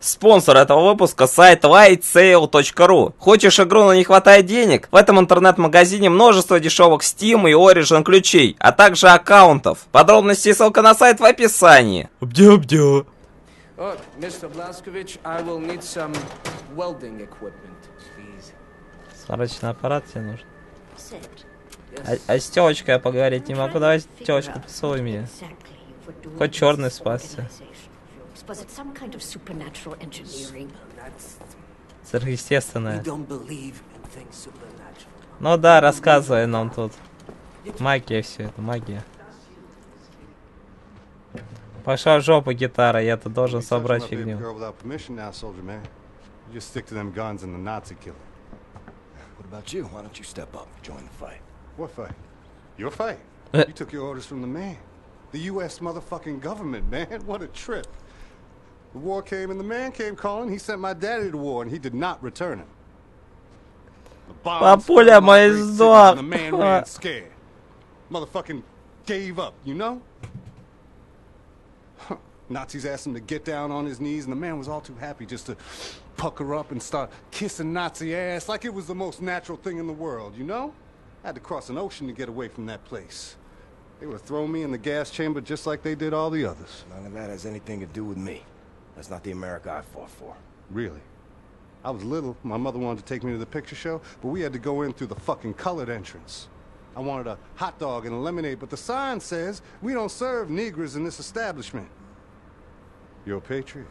Спонсор этого выпуска сайт lightsale.ru. Хочешь игру, но не хватает денег? В этом интернет-магазине множество дешевых Steam и Origin ключей, а также аккаунтов. Подробности и ссылка на сайт в описании. Бдя-бдя. Oh, Mr. Blaskovich, I will need some welding equipment, please. Сварочный аппарат тебе нужен. А, а с телочкой я поговорить не могу. Давай телочку поцелуй меня. Хоть черный спасся. Was it some kind of supernatural engineering? That's... We Сверхъестественное. don't believe in things supernatural. Ну да, рассказывай нам тут. Магия все это, магия. Пошла в жопу гитара, я-то должен собрать фигню. girl without permission now, soldier man. You just stick to them guns and the Nazi killer. What about you? Why don't you step up and join the fight? What fight? Your fight. Uh. you took your orders from the man. The U.S. motherfucking government, man. What a trip. The war came and the man came calling. He sent my daddy to war and he did not return him. Papulia, my doa. The man ran scared. Motherfucking gave up, you know? Nazis asked him to get down on his knees, and the man was all too happy just to pucker up and start kissing Nazi ass like it was the most natural thing in the world, you know? I had to cross an ocean to get away from that place. They would throw me in the gas chamber just like they did all the others. None of that has anything to do with me. That's not the America I fought for. Really. I was little, my mother wanted to take me to the picture show, but we had to go in through the fucking colored entrance. I wanted a hot dog and a lemonade, but the sign says we don't serve Negroes in this establishment. You're a patriot?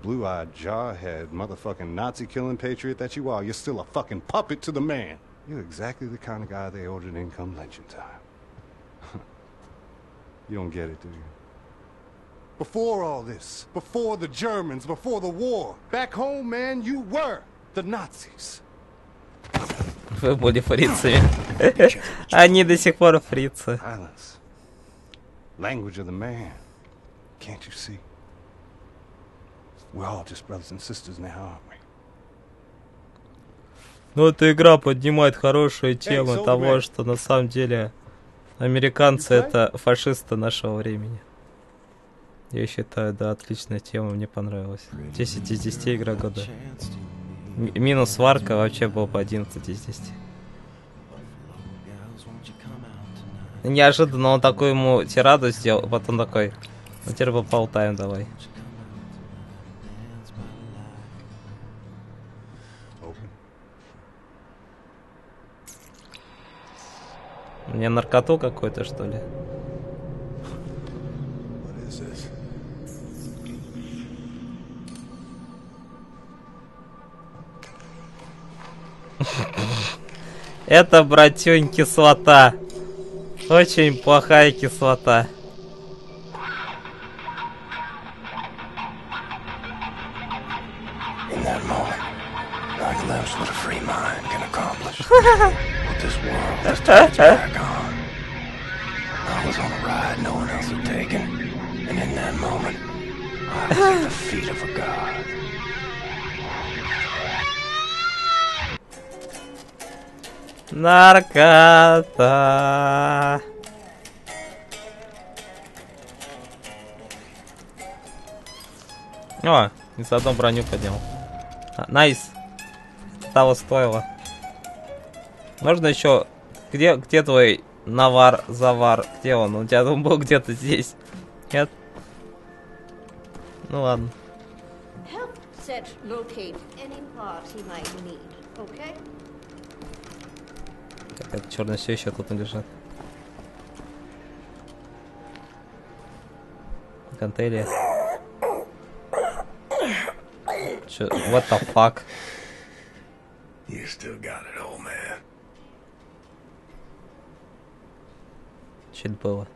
Blue eyed, jarhead, motherfucking Nazi killing patriot that you are, you're still a fucking puppet to the man. You're exactly the kind of guy they ordered in come lynching time. you don't get it, do you? Before all this, before the Germans, before the war, back home, man, you were the Nazis. Вы были фрицами. Они до сих пор фрицы. Language of the man. Can't you see? We're all just brothers and sisters now, aren't we? Ну, эта игра поднимает хорошие темы Солдат. того, что на самом деле американцы это фашисты нашего времени. Я считаю, да, отличная тема, мне понравилась. 10 из 10 игра года. М- минус сварка вообще был по 11 из 10. Неожиданно он такую ему тираду сделал, потом такой, ну теперь поболтаем давай. Мне наркоту какой-то, что ли? Это, братюнь, кислота. Очень плохая кислота. I was on a ride no one else had taken, and in that moment, I was at the feet of a god. Наркота. О, и заодно броню поднял. А, Найс. Того стоило. Можно еще... Где, где твой навар, завар? Где он? У тебя он был где-то здесь. Нет? Ну ладно. Help Set locate any part he might need, okay? Так, черное все еще тут лежит. Гантели. Чё, what the fuck? You still got it, old man. Че это было?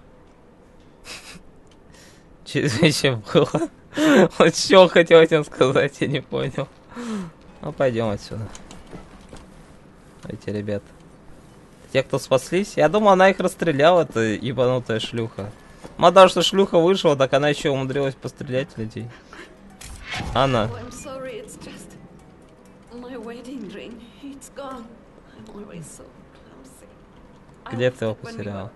Че зачем было? Вот что хотел этим сказать, я не понял. Ну, пойдем отсюда. Эти ребята. Те, кто спаслись. Я думаю, она их расстреляла, эта ебанутая шлюха. Мало того, что шлюха вышла, так она еще умудрилась пострелять людей. Она. Где ты его потерял?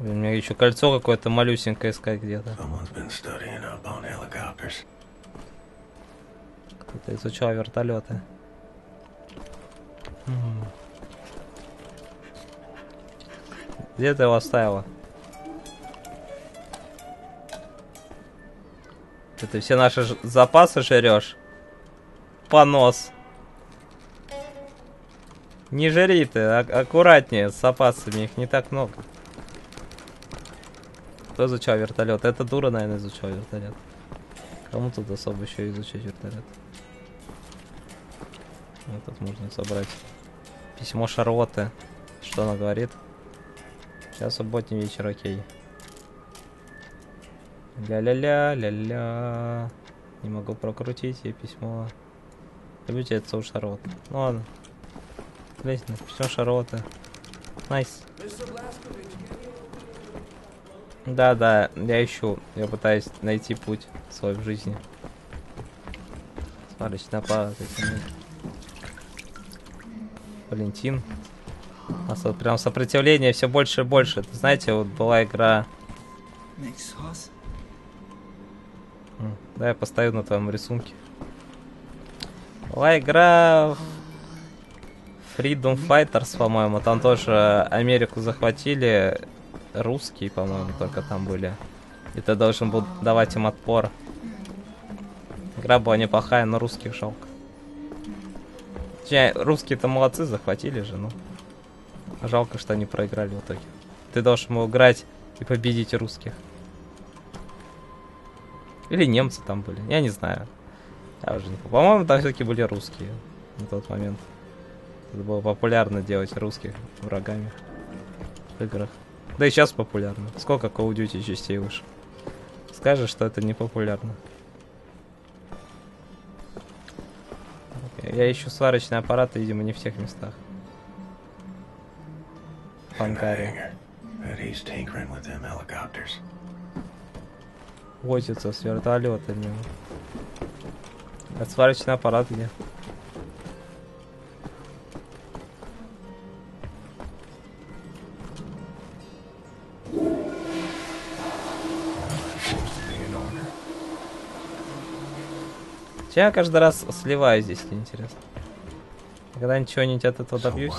У меня еще кольцо какое-то малюсенькое искать где-то. Кто-то изучал вертолеты. Где ты его оставила? Ты все наши запасы жрешь? Понос. Не жри ты, ак- аккуратнее с запасами, их не так много. Кто изучал вертолет? Это дура, наверное, изучал вертолет. Кому тут особо еще изучать вертолет? Тут можно собрать. Письмо Шарлотты. Что она говорит? Сейчас субботний вечер, окей. Ля-ля-ля, ля-ля. Не могу прокрутить ей письмо. Люблю тебя, это у Шарлотты. Ну ладно. Лезь на письмо Шарлотты. Nice. Да, да, я ищу. Я пытаюсь найти путь свой в жизни. Смотрите, на аппарат. эти, ну. Валентин. У нас вот прям сопротивление все больше и больше. Знаете, вот была игра... Да, я поставлю на твоем рисунке. Была игра... Freedom Fighters, по-моему. Там тоже Америку захватили. Русские, по-моему, только там были. И ты должен был давать им отпор. Игра была неплохая, но русских жалко. Русские-то молодцы, захватили же, ну. Жалко, что они проиграли в итоге. Ты должен был играть и победить русских. Или немцы там были, я не знаю. Я уже не. По-моему, там все-таки были русские на тот момент. Это было популярно делать русских врагами в играх. Да и сейчас популярно. Сколько Call of Duty частей вышло? Скажешь, что это не популярно. Я ищу сварочный аппарат, видимо, не в тех местах. Панкари. Возится с вертолетами. А сварочный аппарат где? Я каждый раз сливаю здесь, если интересно. Когда ничего-нибудь от этого добьюсь.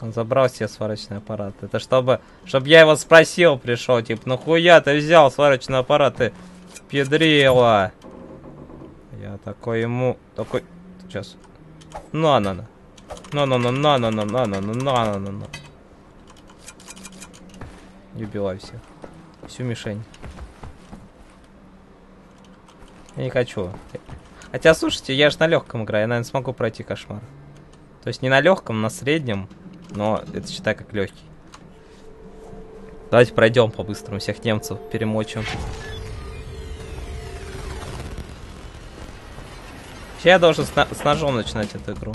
Он забрал себе сварочный аппарат. Это чтобы, чтобы я его спросил, пришел, типа, нахуя ты взял сварочный аппарат, ты педрила. Я такой ему, такой, сейчас. На на на. На на на на на на на на на на на на Не убивай всех. Всю мишень. Я не хочу. Хотя, слушайте, я же на легком играю, я, наверное, смогу пройти кошмар. То есть не на легком, на среднем, но это считай как легкий. Давайте пройдем по-быстрому, всех немцев перемочим. Вообще я должен с, с ножом начинать эту игру.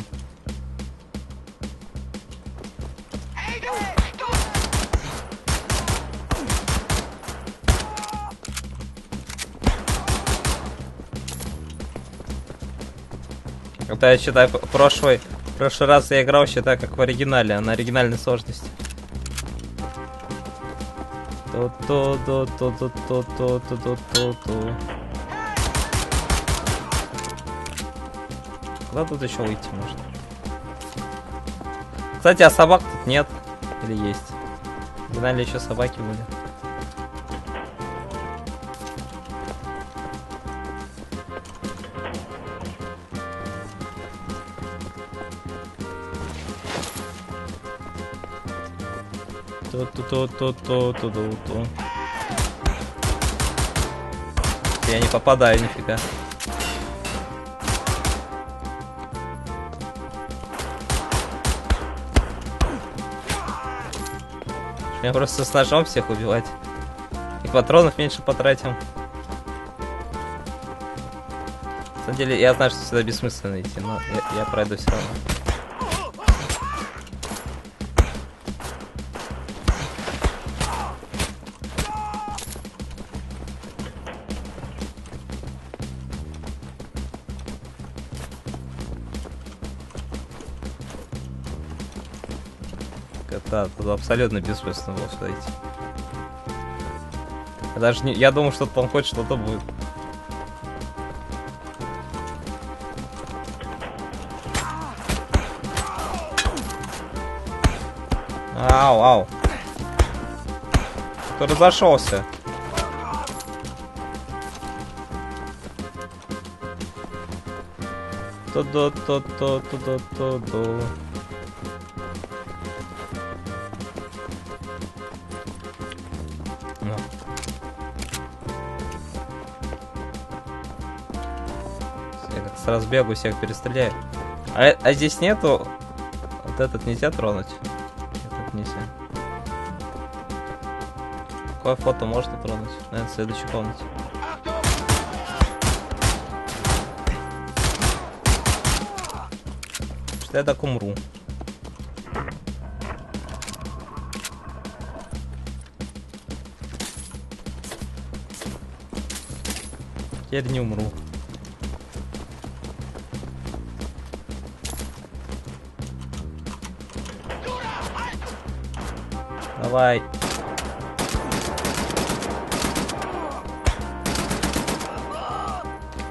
Это я считаю, прошлый, прошлый раз я играл, считаю, как в оригинале, на оригинальной сложности. Ту-ту-ту-ту-ту-ту-ту-ту-ту-ту. Куда тут еще выйти можно? Кстати, а собак тут нет. Или есть? Оригинале еще собаки были. Ту-ту-ту-ту-ту-ту-ту-ту. Я не попадаю нифига. Я просто с ножом всех убивать. И патронов меньше потратим. На самом деле, я знаю, что сюда бессмысленно идти, но я, я пройду все равно. Тут абсолютно бессмысленно было сюда. Я даже не... Я думал, что там хоть что-то будет. Ау, ау. Кто разошелся? То-то-то-то-то-то-то. С разбегу всех перестреляю. А, а здесь нету... Вот этот нельзя тронуть. Этот нельзя. Какое фото можно тронуть? Наверное, в следующей комнате. Что я так умру. Теперь не умру. Давай.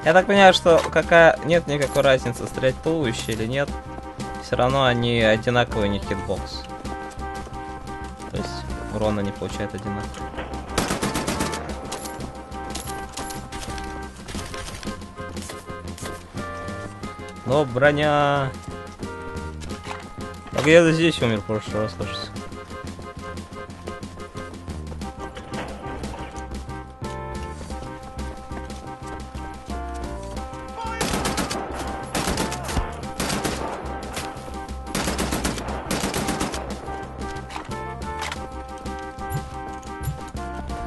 Я так понимаю, что какая нет никакой разницы, стрелять туловище или нет. Все равно они одинаковые, не хитбокс. То есть урона не получают одинаково. Но броня... А где-то здесь умер в прошлый раз, кажется.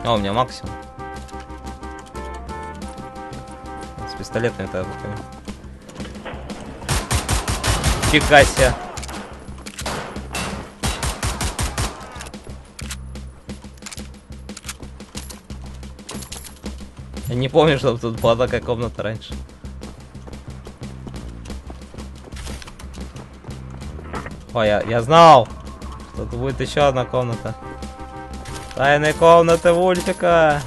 А, у меня максимум. С пистолетами-то руками. Фига себе. Я не помню, что тут была такая комната раньше. Ой, я, я знал, что тут будет еще одна комната. Тайная комната Вульфика.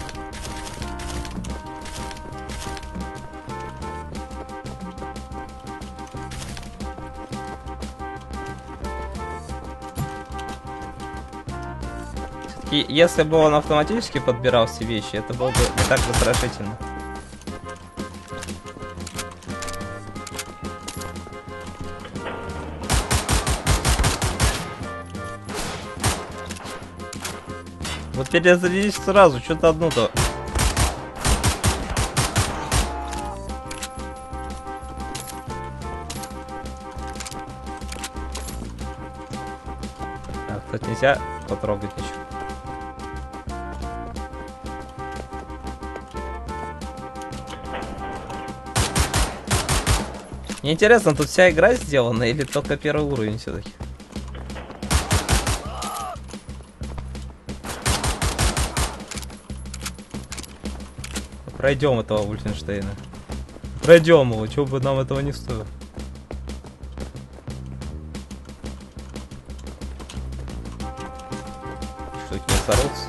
И если бы он автоматически подбирал все вещи, это было бы не так устрашительно. Перезарядись сразу, что-то одну-то. Так, тут нельзя потрогать ничего. Мне интересно, тут вся игра сделана или только первый уровень все-таки? Пройдем этого Ульфенштейна. Пройдем его, чего бы нам этого не стоило. Что, сорвутся?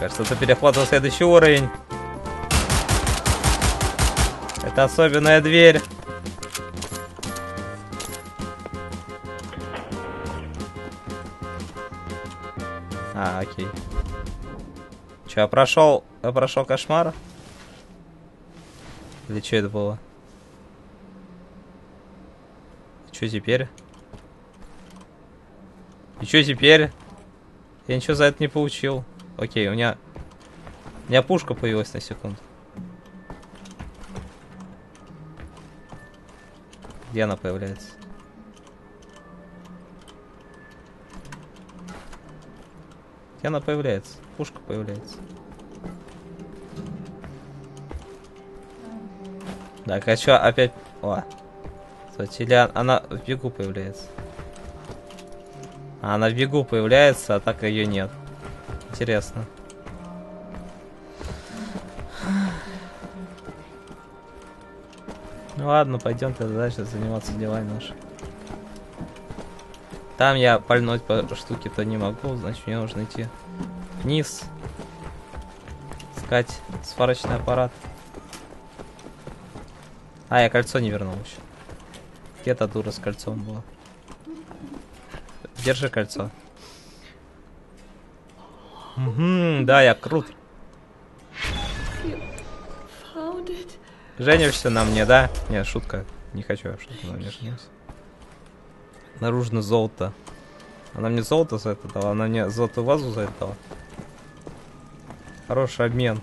Кажется, это переход на следующий уровень. Это особенная дверь. А, окей. Че, я прошел, я прошел кошмар? Или что это было? Что теперь? И что теперь? Я ничего за это не получил. Окей, у меня... У меня пушка появилась на секунду. Где она появляется? Где она появляется? Пушка появляется. Так, а что опять... О. Кстати, или она в бегу появляется? А, она в бегу появляется, а так ее нет. Интересно. Ну ладно, пойдем тогда дальше заниматься делами наши. Там я пальнуть по штуке-то не могу, значит мне нужно идти вниз. Искать сварочный аппарат. А, я кольцо не вернул еще. Где-то дура с кольцом была. Держи кольцо. Мгм, да, я крут. Женишься на мне, да? Не, шутка. Не хочу я шутку на мне женился. Наружно золото. Она мне золото за это дала, она мне золотую вазу за это дала. Хороший обмен.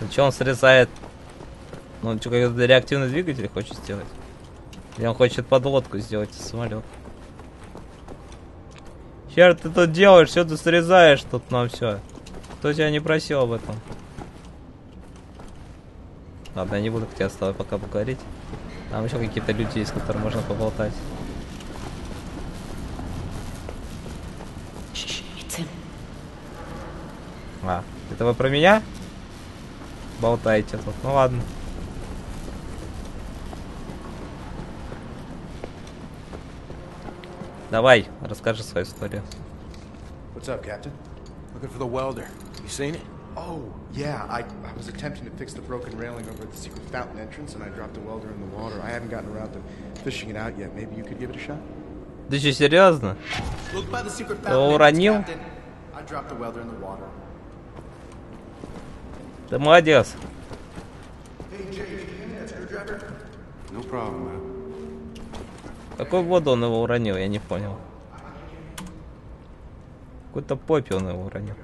Ну что он срезает? Ну, он что, реактивный двигатель хочет сделать? Или он хочет подлодку сделать из самолет? Хер ты тут делаешь, все ты срезаешь тут нам все. Кто тебя не просил об этом? Ладно, я не буду к тебе с тобой пока поговорить. Там еще какие-то люди есть, с которыми можно поболтать. А, это вы про меня? Болтаете тут. Ну ладно. Давай, расскажи свою историю. What's up, Captain? Looking for the welder. You seen it? Oh, yeah, I, I was attempting to fix the broken railing over at the secret fountain entrance, and I dropped a welder in the water. I haven't gotten around to fishing it out yet. Maybe you could give it a shot? Ты что, серьезно? Look by the secret fountain уронил? Captain. I dropped the welder in the water. Ты молодец. No problem, man. Какой воду он его уронил, я не понял. Какой-то попе он его уронил.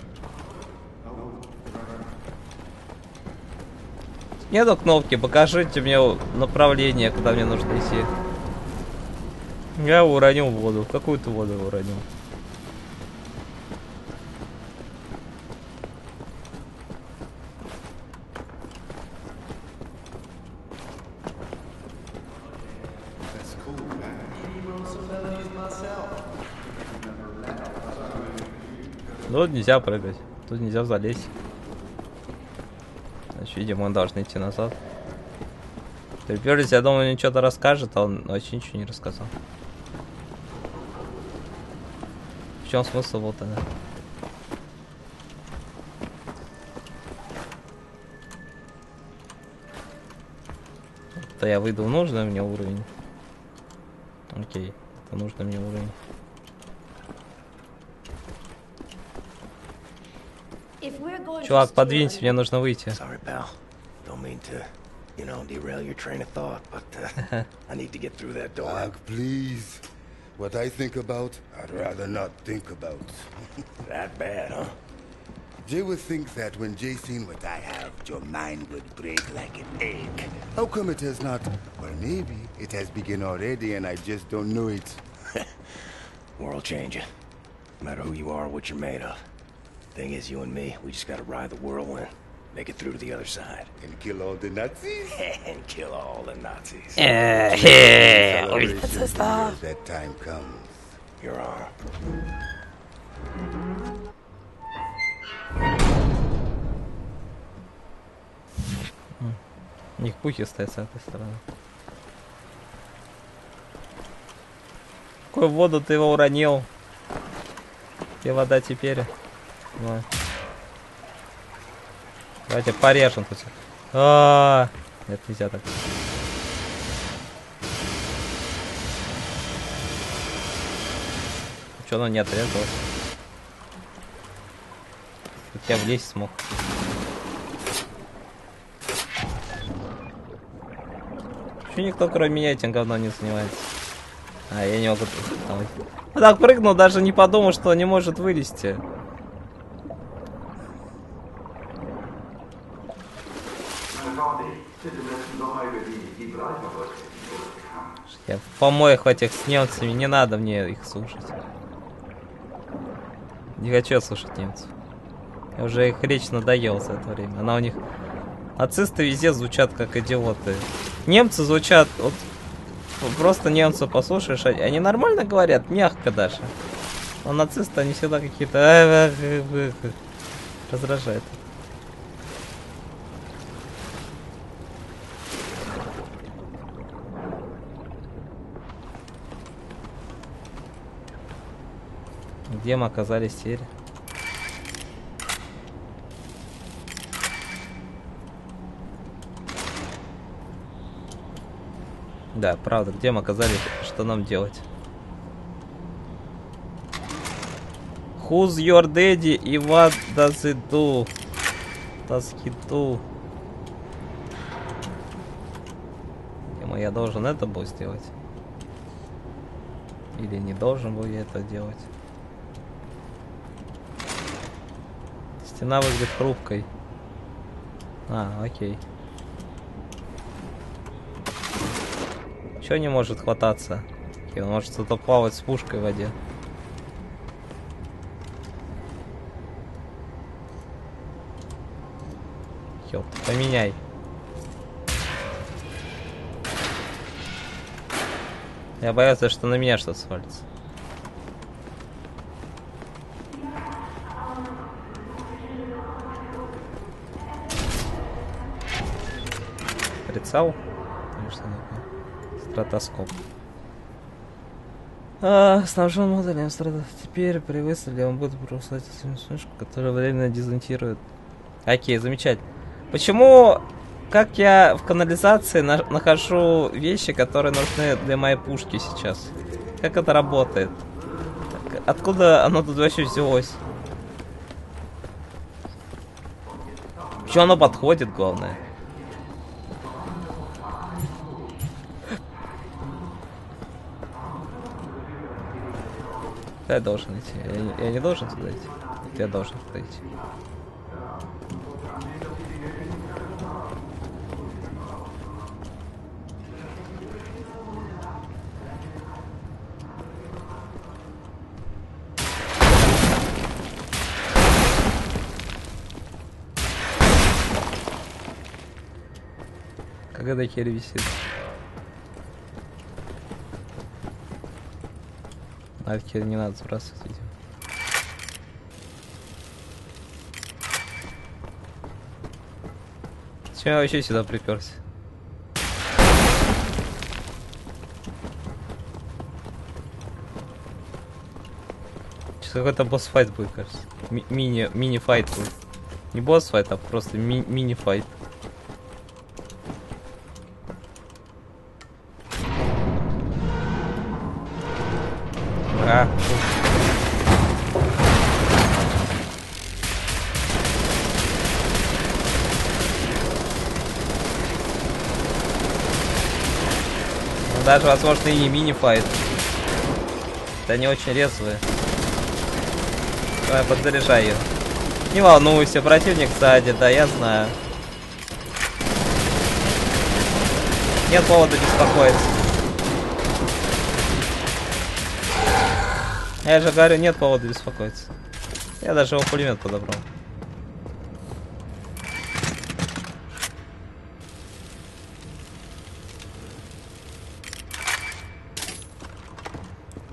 Нету кнопки, покажите мне направление, куда мне нужно идти. Я уронил воду. Какую-то воду уронил. Ну, нельзя прыгать. Тут нельзя залезть. Значит, видимо, мы должны идти назад. Приперлись, я думаю, он что-то расскажет, а он вообще ничего не рассказал. В чем смысл был тогда? То я выйду в нужный мне уровень. Окей, это нужный мне уровень. Чувак, steal подвинься, an мне нужно выйти. Sorry, pal. Don't mean to, you know, derail your train of thought, but uh, I need to get through that door. Doc, please. What I think about, I'd rather not think about. that bad, huh? Jay would think that when Jay seen what I have, your mind would break like an egg. How come it has not? Well, maybe it has begun already and I just don't know it. World changing. No matter who you are or what you're made of. Thing is, you and me, we just gotta ride the whirlwind. Make it through to the other side. And kill all the Nazis? and kill all the Nazis. Celebration as that time comes. You're on. У них пухи стоят с этой стороны. Какую воду ты его уронил? Где вода теперь? Ну. Давайте порежем тут. А, Нет, нельзя так. Че, оно не отрезалось? Как я влезть смог. Че никто кроме меня этим говно не занимается? А, я не могу... Ну Так прыгнул, даже не подумал, что не может вылезти. Я в помоях этих с немцами, не надо мне их слушать. Не хочу слушать немцев. Я уже их речь надоел за это время. Она у них... Нацисты везде звучат как идиоты. Немцы звучат... Вот, просто немцев послушаешь, они нормально говорят, мягко даже. Но нацисты, они всегда какие-то... Раздражает. Где мы оказались теперь? Да, правда, где мы оказались, что нам делать? Who's your daddy и what does it do? Does he do? Я должен это был сделать? Или не должен был я это делать? Стена выглядит хрупкой. А, окей. Чего не может хвататься? Он может что-то плавать с пушкой в воде. Ёп, поменяй. Я боялся, что на меня что-то свалится. Прицел? Или? Стратоскоп. А, снабжен модулем стратос. Теперь при выстреле он будет бросать вспышку, которая временно дезонтирует. Окей, замечательно. Почему, как я в канализации на нахожу вещи, которые нужны для моей пушки сейчас? Как это работает? Откуда оно тут вообще взялось? Что оно подходит, главное? Я должен идти. Я я не должен туда идти. Я должен туда идти. Как эта херь висит? А херь не надо сбрасывать, видимо. Зачем я вообще сюда приперся? Сейчас какой-то босс-файт будет, кажется. Ми- мини, мини-файт будет. Не босс-файт, а просто ми- мини-файт. Даже, возможно, и не мини-файт. Это не очень резвые. Давай, подзаряжай ее. Не волнуйся, противник сзади, да, я знаю. Нет повода беспокоиться. Я же говорю, нет повода беспокоиться. Я даже его пулемет подобрал.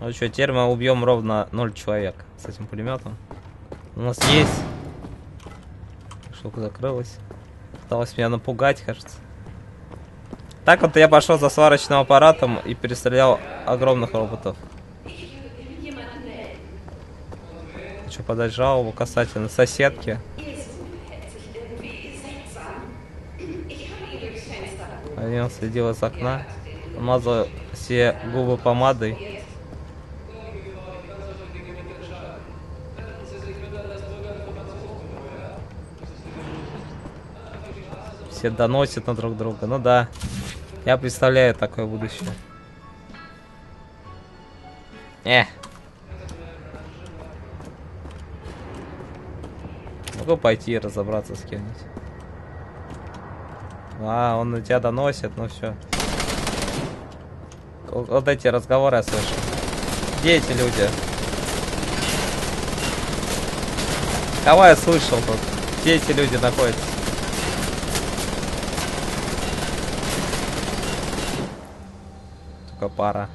Ну что, теперь мы убьем ровно 0 человек с этим пулеметом. У нас есть. Штука закрылась. Пыталась меня напугать, кажется. Так вот я пошел за сварочным аппаратом и перестрелял огромных роботов. Хочу подать жалобу касательно соседки. Один следил из окна, мазал все губы помадой. Все доносят на друг друга. Ну да. Я представляю такое будущее. Эх. Могу пойти разобраться с кем-нибудь. А, он на тебя доносит, ну все. Вот эти разговоры я слышу. Где эти люди? Кого я слышал тут? Где эти люди находятся? Только пара.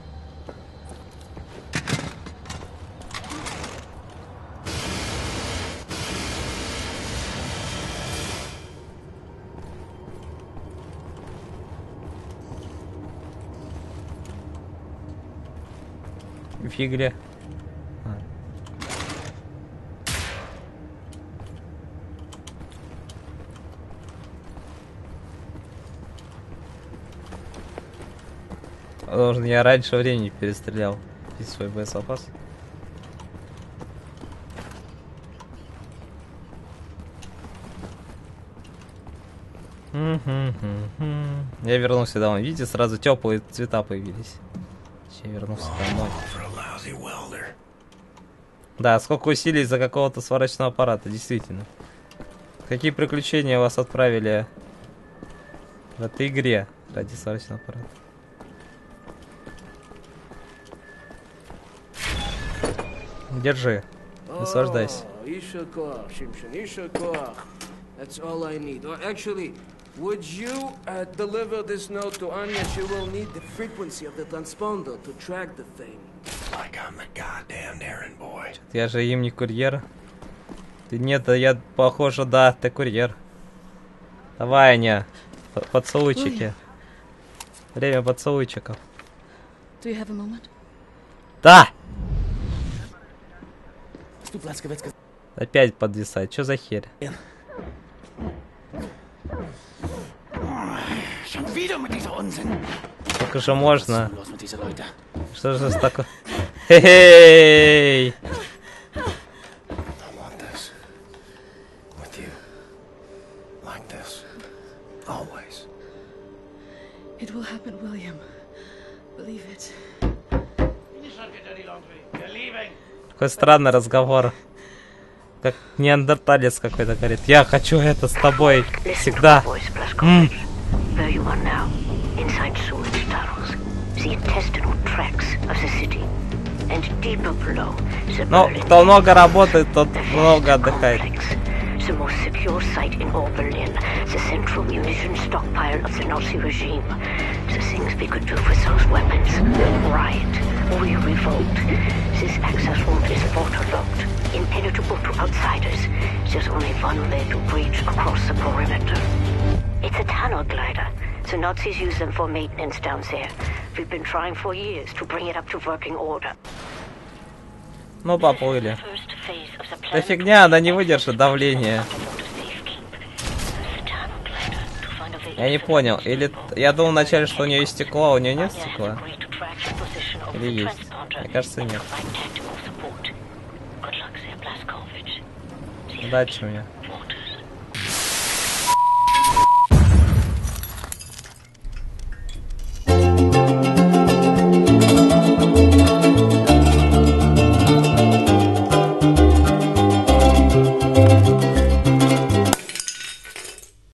В Должен я раньше времени перестрелял весь свой боезапас. Я вернулся домой. Видите, сразу теплые цвета появились. Я вернулся домой. Да, сколько усилий из-за какого-то сварочного аппарата, действительно. Какие приключения вас отправили в этой игре ради сварочного аппарата? Держи. Наслаждайся. Oh. That's all I need. Or actually, would you uh, deliver this note to Anya? She will need the frequency of the transponder to track the thing. Like I'm the goddamn errand boy. Я же им не курьер. Ты нет, да я похоже, да, ты курьер. Давай, Аня, поцелуйчики. Время поцелуйчиков. Do you have a moment? Да! Опять подвисает. Что за херь? Unsinn. Сколько же можно? Что же с такое? Хе-хей! Какой странный разговор. Как неандерталец какой-то говорит. Я хочу это с тобой. Всегда. Ну, Berlin кто много работает, тот много отдыхает. the most secure site in all Berlin, the central munition stockpile of the Nazi regime. The things we could do with those weapons. Riot. The Nazis use them for maintenance down there. We've been trying for years to bring it up to working order. Ну, поплыли. Да фигня, она не выдержит давления. Я не понял. Или... Я думал вначале, что у нее есть стекло, а у нее нет стекла. Или есть? Мне кажется, нет. Удачи мне.